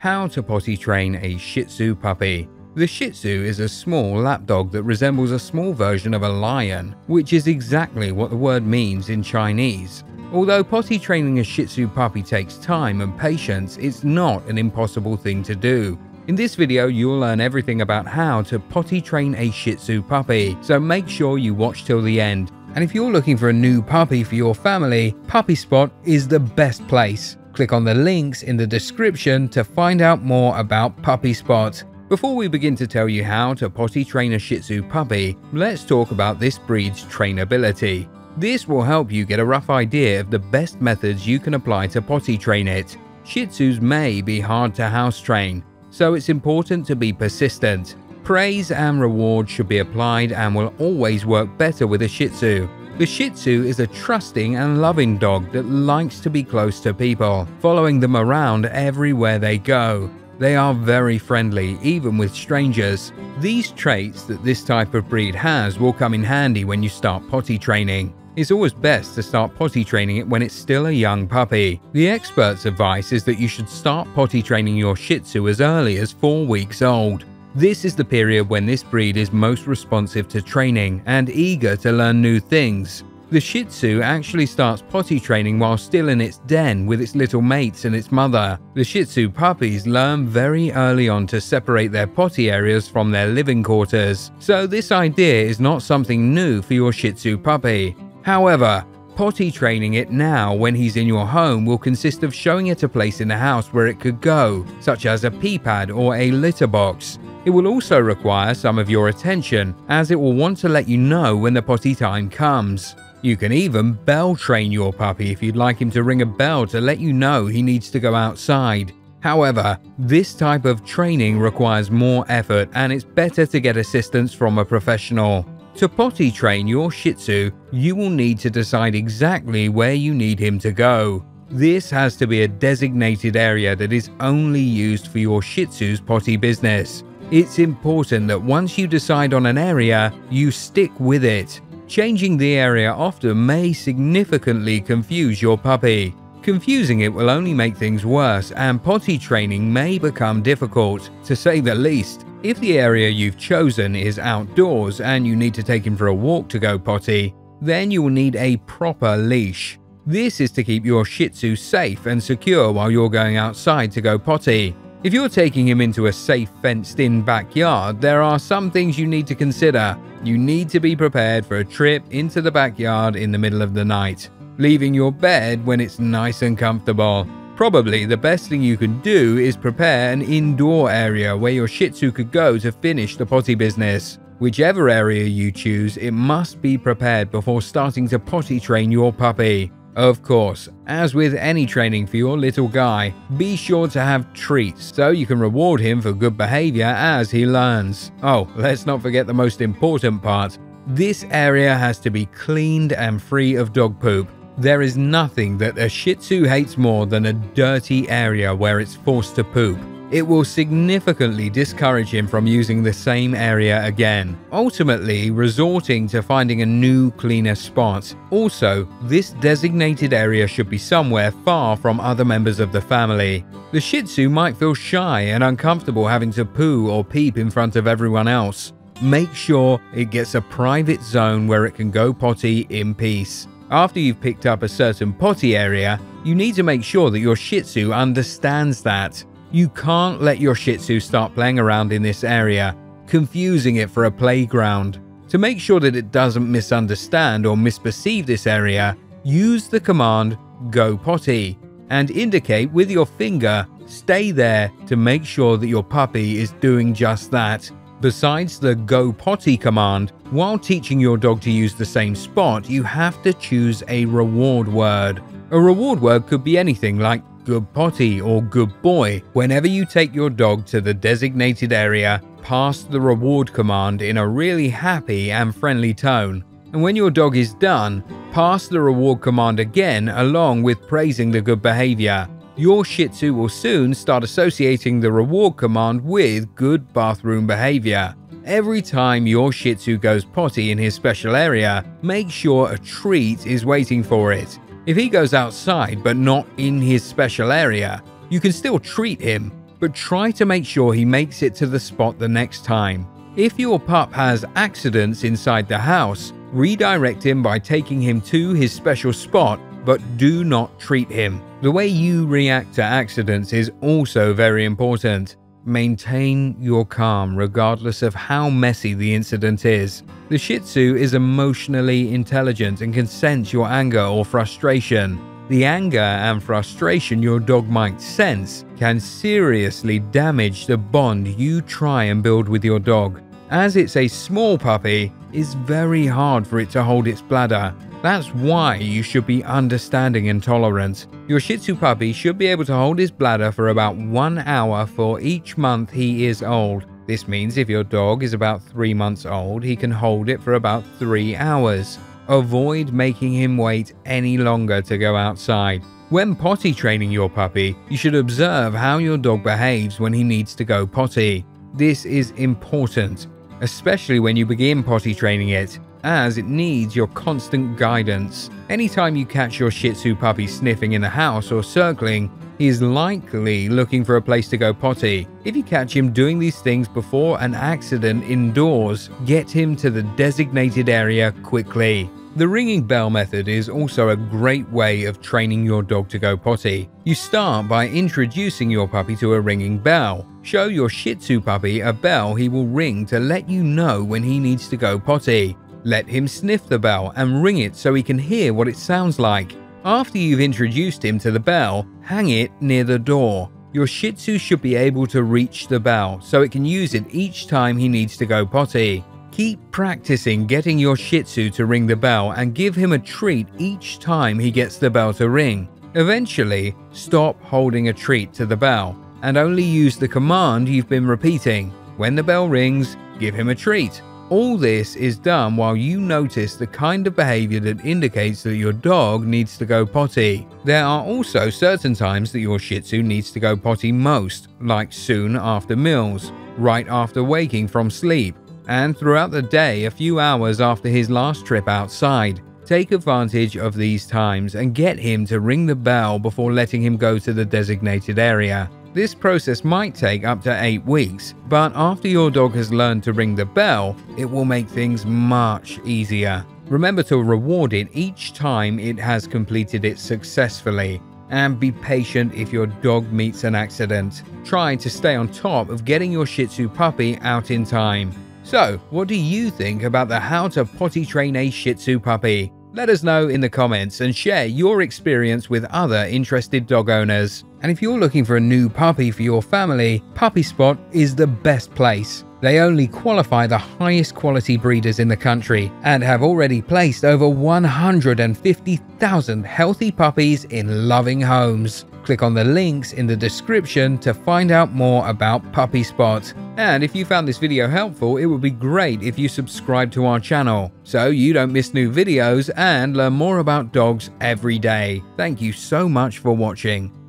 How to potty train a Shih Tzu puppy. The Shih Tzu is a small lapdog that resembles a small version of a lion, which is exactly what the word means in Chinese. Although potty training a Shih Tzu puppy takes time and patience, it's not an impossible thing to do. In this video, you'll learn everything about how to potty train a Shih Tzu puppy, so make sure you watch till the end. And if you're looking for a new puppy for your family, Puppy Spot is the best place. Click on the links in the description to find out more about Puppy Spot. Before we begin to tell you how to potty train a Shih Tzu puppy, let's talk about this breed's trainability. This will help you get a rough idea of the best methods you can apply to potty train it. Shih Tzus may be hard to house train, so it's important to be persistent. Praise and reward should be applied and will always work better with a Shih Tzu. The Shih Tzu is a trusting and loving dog that likes to be close to people, following them around everywhere they go. They are very friendly, even with strangers. These traits that this type of breed has will come in handy when you start potty training. It's always best to start potty training it when it's still a young puppy. The expert's advice is that you should start potty training your Shih Tzu as early as 4 weeks old. This is the period when this breed is most responsive to training and eager to learn new things. The Shih Tzu actually starts potty training while still in its den with its little mates and its mother. The Shih Tzu puppies learn very early on to separate their potty areas from their living quarters, so this idea is not something new for your Shih Tzu puppy. However, potty training it now when he's in your home will consist of showing it a place in the house where it could go, such as a pee pad or a litter box. It will also require some of your attention, as it will want to let you know when the potty time comes. You can even bell train your puppy if you'd like him to ring a bell to let you know he needs to go outside. However, this type of training requires more effort and it's better to get assistance from a professional. To potty train your Shih Tzu, you will need to decide exactly where you need him to go. This has to be a designated area that is only used for your Shih Tzu's potty business. It's important that once you decide on an area, you stick with it. Changing the area often may significantly confuse your puppy. Confusing it will only make things worse, and potty training may become difficult, to say the least. If the area you've chosen is outdoors and you need to take him for a walk to go potty, then you will need a proper leash. This is to keep your Shih Tzu safe and secure while you're going outside to go potty. If you're taking him into a safe fenced in backyard, there are some things you need to consider. You need to be prepared for a trip into the backyard in the middle of the night, leaving your bed when it's nice and comfortable. Probably the best thing you can do is prepare an indoor area where your Shih Tzu could go to finish the potty business. Whichever area you choose, it must be prepared before starting to potty train your puppy. Of course, as with any training for your little guy, be sure to have treats so you can reward him for good behavior as he learns. Oh, let's not forget the most important part. This area has to be cleaned and free of dog poop. There is nothing that a Shih Tzu hates more than a dirty area where it's forced to poop it will significantly discourage him from using the same area again, ultimately resorting to finding a new cleaner spot. Also, this designated area should be somewhere far from other members of the family. The Shih Tzu might feel shy and uncomfortable having to poo or peep in front of everyone else. Make sure it gets a private zone where it can go potty in peace. After you've picked up a certain potty area, you need to make sure that your Shih Tzu understands that. You can't let your Shih Tzu start playing around in this area, confusing it for a playground. To make sure that it doesn't misunderstand or misperceive this area, use the command Go Potty and indicate with your finger stay there to make sure that your puppy is doing just that. Besides the Go Potty command, while teaching your dog to use the same spot, you have to choose a reward word. A reward word could be anything like good potty or good boy. Whenever you take your dog to the designated area, pass the reward command in a really happy and friendly tone. And when your dog is done, pass the reward command again along with praising the good behavior. Your Shih Tzu will soon start associating the reward command with good bathroom behavior. Every time your Shih Tzu goes potty in his special area, make sure a treat is waiting for it. If he goes outside but not in his special area, you can still treat him. but try to make sure he makes it to the spot the next time. If your pup has accidents inside the house, redirect him by taking him to his special spot, but do not treat him. The way you react to accidents is also very important. Maintain your calm regardless of how messy the incident is. The Shih Tzu is emotionally intelligent and can sense your anger or frustration. The anger and frustration your dog might sense can seriously damage the bond you try and build with your dog. As it's a small puppy, it's very hard for it to hold its bladder that's why you should be understanding and tolerant. Your Shih Tzu puppy should be able to hold his bladder for about one hour for each month he is old. This means if your dog is about 3 months old, he can hold it for about 3 hours. Avoid making him wait any longer to go outside. When potty training your puppy, you should observe how your dog behaves when he needs to go potty. This is important, especially when you begin potty training it as it needs your constant guidance. Anytime you catch your Shih Tzu puppy sniffing in the house or circling, he is likely looking for a place to go potty. If you catch him doing these things before an accident indoors, get him to the designated area quickly. The ringing bell method is also a great way of training your dog to go potty. You start by introducing your puppy to a ringing bell. Show your Shih Tzu puppy a bell he will ring to let you know when he needs to go potty. Let him sniff the bell and ring it so he can hear what it sounds like. After you've introduced him to the bell, hang it near the door. Your Shih Tzu should be able to reach the bell so it can use it each time he needs to go potty. Keep practicing getting your Shih Tzu to ring the bell and give him a treat each time he gets the bell to ring. Eventually, stop holding a treat to the bell and only use the command you've been repeating. When the bell rings, give him a treat. All this is done while you notice the kind of behavior that indicates that your dog needs to go potty. There are also certain times that your Shih Tzu needs to go potty most, like soon after meals, right after waking from sleep, and throughout the day a few hours after his last trip outside. Take advantage of these times and get him to ring the bell before letting him go to the designated area. This process might take up to 8 weeks, but after your dog has learned to ring the bell, it will make things much easier. Remember to reward it each time it has completed it successfully, and be patient if your dog meets an accident. Try to stay on top of getting your Shih Tzu puppy out in time. So, what do you think about the how to potty train a Shih Tzu puppy? Let us know in the comments and share your experience with other interested dog owners. And if you're looking for a new puppy for your family, Puppy Spot is the best place. They only qualify the highest quality breeders in the country and have already placed over 150,000 healthy puppies in loving homes. Click on the links in the description to find out more about Puppy Spot. And if you found this video helpful, it would be great if you subscribe to our channel so you don't miss new videos and learn more about dogs every day. Thank you so much for watching.